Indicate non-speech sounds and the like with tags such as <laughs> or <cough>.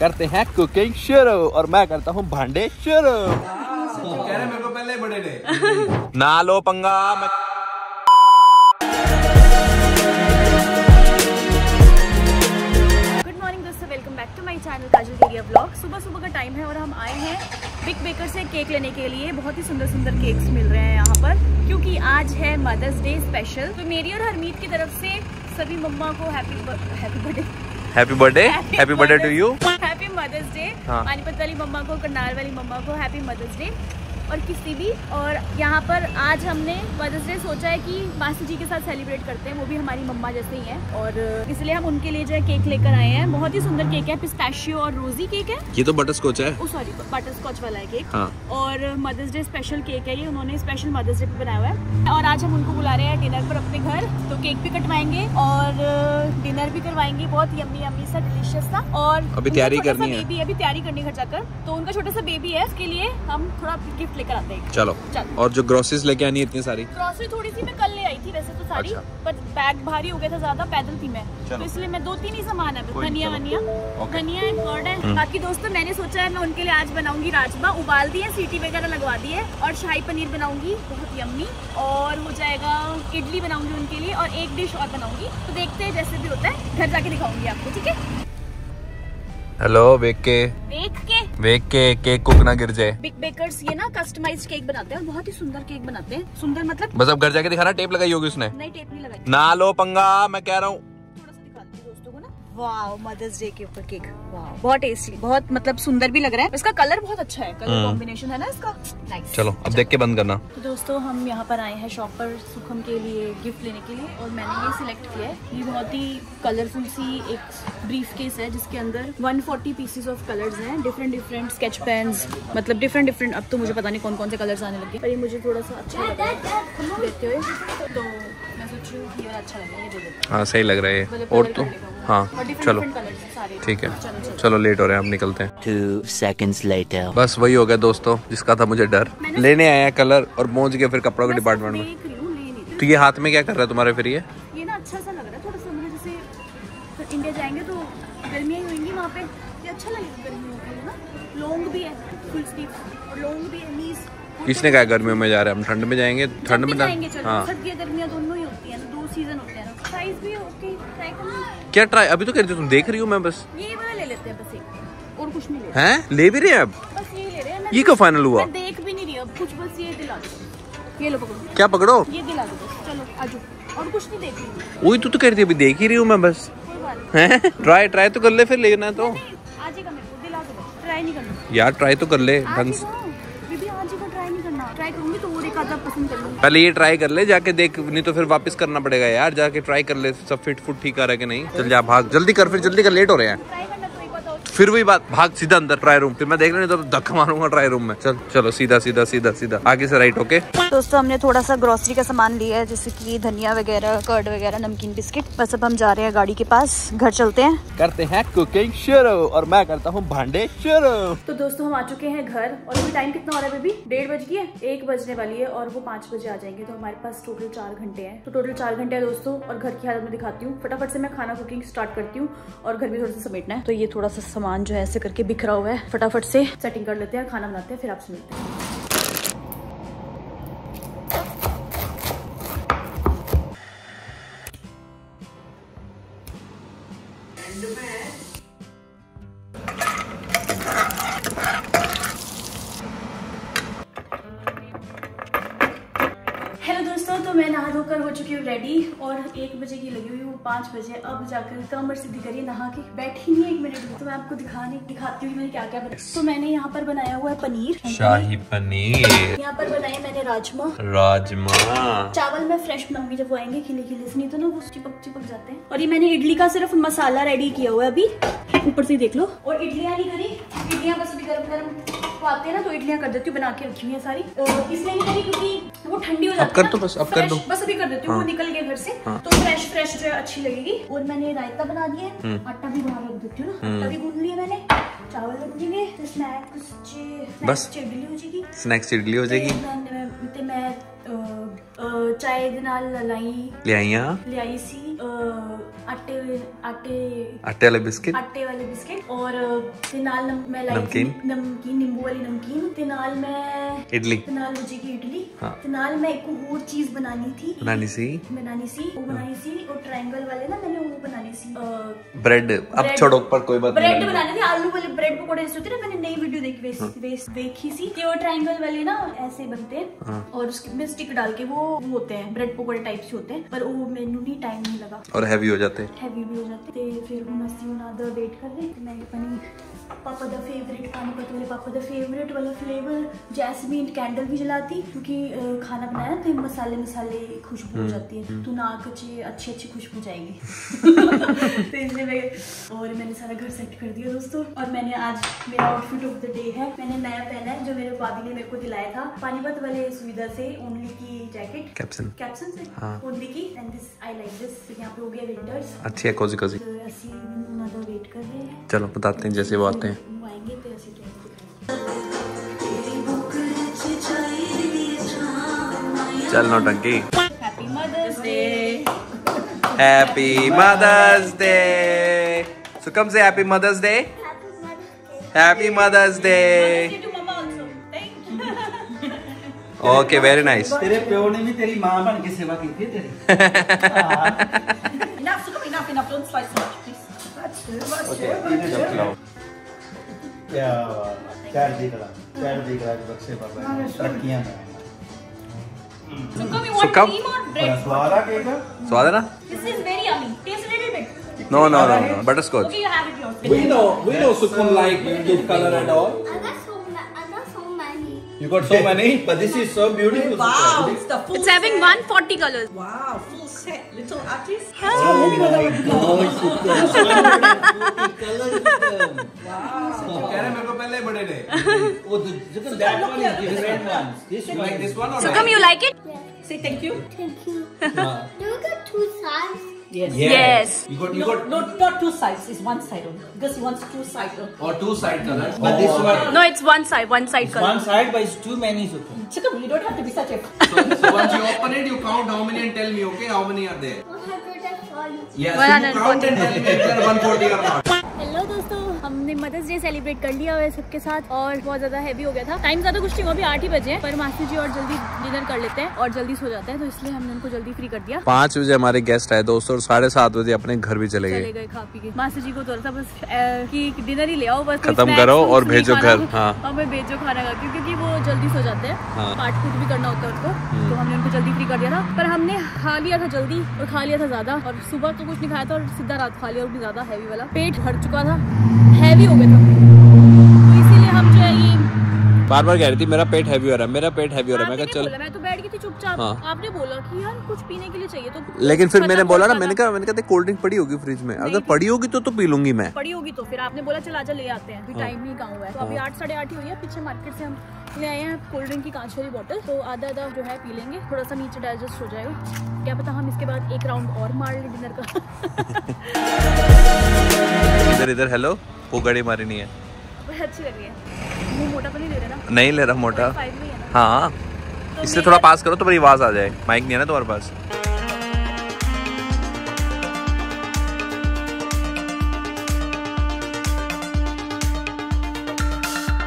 करते हैं कुकिंग शुरू और मैं करता हूँ भांडे शुरू। कह रहे मेरे को पहले बड़े ना लो पंगा मैं गुड मॉर्निंग दोस्तों welcome back to my channel Kajal Keria blog सुबह सुबह का टाइम है और हम आए हैं बिग बेकर से केक लेने के लिए। बहुत ही सुंदर सुंदर केक्स मिल रहे हैं यहाँ पर क्योंकि आज है मदर्स डे स्पेशल तो मेरी और हरमीत की तरफ़ से सभी मम्मा को happy happy birthday happy birthday happy birthday to you mother's day हाँ। पानीपत वाली मम्मा को करनाल वाली मम्मा को हैप्पी मदर्स डे और किसी भी। और यहाँ पर आज हमने मदर्स डे सोचा है कि मासी जी के साथ सेलिब्रेट करते हैं वो भी हमारी मम्मा जैसे ही हैं। और इसलिए हम उनके लिए जो है केक लेकर आए हैं। बहुत ही सुंदर केक है पिस्ताशियो और रोजी केक है। ये तो बटर स्कॉच है। सॉरी बटर स्कॉच वाला है केक हाँ। और मदर्स डे स्पेशल केक है ये उन्होंने स्पेशल मदर्स डे पे बनाया हुआ है। और आज हम उनको बुला रहे हैं डिनर पर अपने घर तो केक भी कटवाएँगे और डिनर भी करवाएँगे बहुत यम्मी यम्मी सा डिलीशियस सा। और अभी तैयारी करनी है। बेबी अभी तैयारी करनी घर जाकर। तो उनका छोटा सा बेबी है उसके लिए हम थोड़ा गिफ्ट लेकर आते हैं चलो। और जो ग्रोसरीज लेके आनी है इतनी सारी? ग्रोसरी थोड़ी सी मैं कल ले आई थी वैसे तो सारी अच्छा। पर बैग भारी हो गया था ज़्यादा पैदल थी मैं। तो इसलिए मैं दो तीन ही सामान है धनिया वनिया धनिया। है कर्ड है। हम्म। बाकी दोस्तों मैंने सोचा है मैं उनके लिए आज बनाऊँगी राजमा। उबाल दिए सीटी वगैरह लगवा दी है और शाही पनीर बनाऊँगी बहुत यम्मी और हो जाएगा इडली बनाऊँगी उनके लिए और एक डिश और बनाऊँगी। तो देखते हैं जैसे भी होता है घर जाके दिखाऊँगी आपको ठीक है? हेलो वेक के वेक के वेक के केक कुक ना गिर जाए। बिग बेकर्स ये ना कस्टमाइज्ड केक बनाते हैं और बहुत ही सुंदर केक बनाते हैं। सुंदर मतलब बस अब घर जाके दिखाना टेप लगाई होगी उसने। नहीं टेप नहीं लगाई। ना लो पंगा मैं कह रहा हूँ हूँ। वाओ मदर्स डे के ऊपर केक वाओ बहुत टेस्टी बहुत मतलब सुंदर भी लग रहा है। इसका कलर बहुत अच्छा है। कलर। कॉम्बिनेशन है ना इसका? नाइस चलो अब देख के बंद करना। तो दोस्तों हम यहाँ पर आए हैं शॉप पर सुखम के लिए गिफ्ट लेने के लिए और मैंने ये सिलेक्ट किया है। ये बहुत ही कलरफुल सी एक ब्रीफ केस है जिसके अंदर 140 पीसेस ऑफ़ कलर्स हैं। डिफरेंट डिफरेंट स्केच पेन्स मतलब डिफरेंट डिफरेंट अब तो मुझे पता नहीं कौन कौन से कलर्स आने लगे पर ये मुझे थोड़ा सा अच्छा लगा। देखते हुए। तो मैं सोच रही हूँ अच्छा लग है ये दे देते हाँ। सही लग रहा है मतलब और तो। हाँ चलो। ठीक है। चलो लेट हो रहे हैं हम निकलते हैं। Two seconds later. बस वही हो गया दोस्तों जिसका था मुझे डर। लेने आए हैं कलर और पहुँच गए फिर कपड़ों के डिपार्टमेंट में। तो ये हाथ में क्या कर रहा है तुम्हारे फिर ये? ये ना अच्छा सा लग रहा है थोड़ा सा मुझे जैसे इंडिया जाएँगे तो गर्मियाँ ही होंगी वहाँ पे। ये अच्छा लगेगा गर्मियों के लिए ना। लॉन्ग भी है फुल स्लीव और लॉन्ग भी है नीज किसने कहा गर्मियों में जा रहे हैं? हम ठंड में जाएँगे ठंड में जाएँगे हाँ। दोनों ही होती है दो सीज़न होते हैं ना। भी ओके ट्राई करना। क्या ट्राई अभी तो कर रही हो तुम देख रही हो मैं बस। ये वाला ले लेते हैं बस एक। और कुछ नहीं ले हैं? ले भी रहे हैं अब? बस ये ले रहे हैं। ये कब फाइनल हुआ? मैं देख भी नहीं रही अब कुछ बस ये दिला दो। ये लो पकड़ो। क्या पकड़ो? ये दिला दो चलो आजो और कुछ नहीं देख रही वही तू तो कह रही थी अभी देख ही रही हूँ मैं बस। हैं? ट्राई ट्राई तो कर ले फिर लेना तो। नहीं, आज ही का मेरे को दिला दो ट्राई नहीं करना। यार ट्राई तो कर ले ढंग से ट्राई करूँगी तो और एक आधा पसंद कर लूँगी। पहले ये ट्राई कर ले जाके देख नहीं तो फिर वापस करना पड़ेगा यार जाके ट्राई कर ले सब फिट फुट ठीक आ रहा है कि नहीं? चल जा भाग जल्दी कर फिर जल्दी कर लेट हो रहे हैं। फिर वही बात भाग सीधा अंदर ट्राई रूम फिर मैं देख लेने तो धक्का मारूँगा ट्राई रूम में। चल चलो सीधा सीधा सीधा सीधा आगे से राइट ओके दोस्तों हमने थोड़ा सा ग्रोसरी का सामान लिया है जैसे की धनिया वगैरह कर्ड वगैरह नमकीन बिस्किट। बस अब हम जा रहे हैं गाड़ी के पास घर चलते हैं। करते हैं कुकिंग शुरू और मैं करता हूँ भांडे शुरू तो दोस्तों हम आ चुके हैं घर और अभी टाइम कितना हो रहा है बेबी? डेढ़ बज गई है? एक बजने वाली है और वो पाँच बजे आ जाएँगे तो हमारे पास टोटल चार घंटे हैं। तो टोटल चार घंटे है दोस्तों और घर की हालत में दिखाती हूँ। फटाफट से मैं खाना कुकिंग स्टार्ट करती हूँ और घर भी थोड़ा सा समेटना है। तो ये थोड़ा सा सामान जो है ऐसे करके बिखरा हुआ है, फटाफट से। सेटिंग कर लेते हैं, खाना बनाते हैं, फिर आपसे मिलते हैं। दोस्तों तो मैं नहा धोकर हो चुकी हूँ रेडी और एक बजे की लगी हुई हूँ पाँच बजे। अब जाकर कमर सीधी करिए नहा के बैठी नहीं एक मिनट तो मैं आपको दिखाने दिखाती हूँ मैंने क्या क्या बनाया तो मैंने यहाँ पर बनाया हुआ है पनीर। शाही पनीर। यहाँ पर बनाया मैंने राजमा। राजमा। चावल मैं फ्रेश बनाऊँगी जब वो आएँगे खिले खिले से नहीं तो ना वो चिपक चिपक जाते हैं। और ये मैंने इडली का सिर्फ़ मसाला रेडी किया हुआ है अभी। ऊपर से देख लो। और इडलियाँ नहीं करी। इडलियाँ बस अभी गर्म गरम आते हैं ना तो इडलियाँ कर देती हूँ बना के रखी हुई है सारी। इसलिए नहीं करी क्योंकि तो वो ठंडी हो जाती है तो बस अब कर दो। बस अभी कर देती हूँ हाँ। निकल गए घर से हाँ। तो फ्रेश फ्रेश जो है अच्छी लगेगी। और मैंने रायता बना दिया आटा भी बाहर रख देती हूँ आटा भी गूंद लिया मैंने चावल रख दिए स्नैक्स चिडली हो जाएगी। स्नैक्स चिडली हो जाएगी। मैं इडली। ਦੇ फ़िलहाल मैं एक और चीज़ बनानी थी। बनानी सी? बनानी सी वो बनानी सी और ट्रायंगल वाले ना मैंने वो बनानी सी। ब्रेड अब छोड़ो पर कोई बात ब्रेड बनाने। थी आलू वाले ब्रेड पकौड़े जैसे होते ना मैंने नई वीडियो देखी हाँ। देखी सी। कि वो ट्रायंगल वाले ना ऐसे बनते हैं। हाँ। और उसमें स्टिक डाल के वो होते हैं ब्रेड पकौड़े टाइप से होते हैं। पर वो मेनू नहीं टाइम नहीं लगा। और हैवी हो जाते। हैवी भी हो जाते। फिर हम असी अनादर वेट कर रहे। मैं पनीर पापा द फेवरेट पानी पत पापा द फेवरेट वाला फ्लेवर जैसमीन कैंडल भी जलाती क्योंकि खाना बनाया तो मसाले मसाले खुशबू हो हम्म, जाती है। तो नाक अच्छे अच्छी अच्छी खुशबू जाएगी। <laughs> तो इसलिए मैं और मैंने सारा घर सेट कर दिया दोस्तों। और मैंने आज मेरा आउटफिट ऑफ़ द डे है। मैंने नया पहना है जो मेरे भाभी ने मेरे को दिलाया था। पानीपत वाले सुविधा से ओनली की जैकेट कैप्सन कैप्सन से? हाँ। ओनली की। And this I like this यहाँ पे हो गया विंटर्स अच्छी है कोजी कोजी तो वेट कर रहे हैं। चलो बताते हैं जैसे वो आते हैं। आएँगे तो ऐसे चल नो टंकी। हैप्पी मदर्स डे सुकम से happy mother's day happy mother's day okay very nice तेरे प्यो ने भी तेरी माँ बन के सेवा की थी तेरी। <laughs> क्या चार दी कला चार दी कला बख्शे बाबा तरक्कियाँ So come. Swada na? This is very yummy. Tastes a little bit. No, no, no, no. Butterscotch. Okay, you have it yourself. We know, we know Sukun like give color and all. You got so many, <laughs> but this is so beautiful. Wow, it's the full It's having 140 colors. Wow, full set. Little artist. Oh, oh my gosh, it's so many colors with them. Wow. Karen, मेरे को पहले बड़े day. Oh, the, Sukam, that one is different one. This one, this one or Sukam, you like it? Yeah. Say thank you. Thank you. Yes. Yes. You got, you no, got... no, not two sides. It's one side only. Because he wants two side. Or oh, two side colors. But oh, this one. No, it's one side. One side it's color. One side, but it's too many. Chikam, you don't have to be such a. so, so once you open it, you count how many and tell me, okay? How many are there? 140. Yeah, so you count and tell me there are 140 or not. Hello, dosto. हमने mother's day celebrate कर लिया हुआ है सबके साथ और बहुत ज़्यादा हैवी हो गया था। टाइम ज़्यादा कुछ नहीं अभी आठ ही बजे हैं। पर मास्टर जी और जल्दी डिनर कर लेते हैं और जल्दी सो जाते हैं तो इसलिए हमने उनको जल्दी फ्री कर दिया। पाँच बजे हमारे गेस्ट आए दोस्तों और साढ़े सात बजे अपने घर भी चले गए। गए खा पी के। मास्टर जी को तो था बस कि डिनर ही ले आओ बस खत्म करो और भेजो घर, हाँ। हमें भेजो खाना खा क्योंकि वो जल्दी सो जाते हैं। हाँ। पार्ट फ़ूड भी करना होता है उनको तो हमने उनको जल्दी फ्री कर दिया था। पर हमने खा लिया था जल्दी और खा लिया था ज़्यादा। और सुबह तो कुछ नहीं खाया था और सीधा रात खा लिया और भी ज़्यादा हैवी वाला। पेट भर चुका था। हैवी हो गया था तो इसीलिए हम जो है ये बार बार कह रही थी मेरा पेट हैवी हो रहा है मेरा पेट हैवी हो रहा है। मैं चल. मैं तो बैठ गई थी चुपचाप। हाँ। आपने बोला कि यार कुछ पीने के लिए चाहिए तो लेकिन फिर मैंने बोला ना मैंने कहा मैंने कहा कोल्ड ड्रिंक पड़ी होगी फ्रिज में। अगर पड़ी होगी तो तो पी लूँगी मैं। पड़ी होगी तो फिर आपने बोला चल आजा ले आते हैं। अभी हाँ। टाइम नहीं कहाँ हुआ है। तो अभी आठ साढ़े आठ ही हुई है। पीछे मार्केट से हम ले आए हैं कोल्ड ड्रिंक की कांच वाली बोतल तो आधा आधा जो है पी लेंगे। थोड़ा सा नीचे डाइजेस्ट हो जाएगा। क्या पता हम इसके बाद एक राउंड और मार लें डिनर का। <laughs> इधर इधर हेलो पोगड़ी मारी नहीं है। अच्छी लग रही है। मुँह मोटा तो नहीं ले रहे ना? नहीं ले रहा मोटा। ही हाँ इससे इसलिए थोड़ा पास करो तो मेरी आवाज़ आ जाए। माइक नहीं है ना तुम्हारे पास?